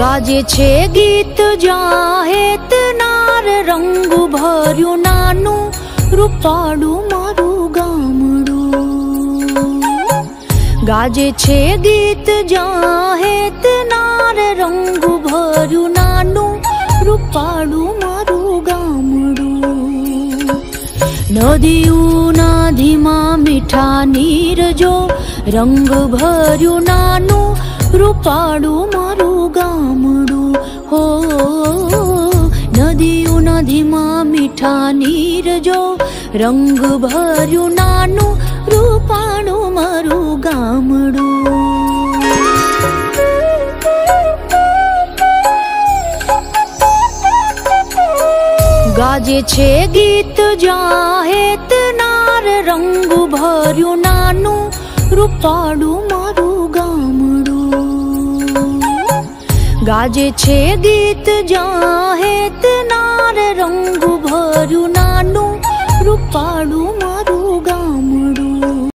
गाजे छे गीत जाहे तनार रंग भर्यो नानु रुपाडु मारु गामडु गाजे छे गीत जाहे तनार रंग भर्यो नानु रुपाडु मारु गामडु नदी उ नदी मा नीर जो रंग भर्यो नानू રૂપાડું મારું ગામડું હો નદીઓ નદીમાં મીઠા નીરજો રંગ ભર્યું નાનું રૂપાણું મારું ગામડું ગાજે છે ગીત જાહેત નાર રંગ ભર્યું નાનું રૂપાડું गाजे छे गीत जहाँ हेत नार रंग भरू नानू रूपाणू